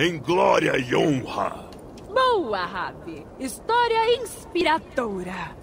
em glória e honra. Boa, Rabi. História inspiradora.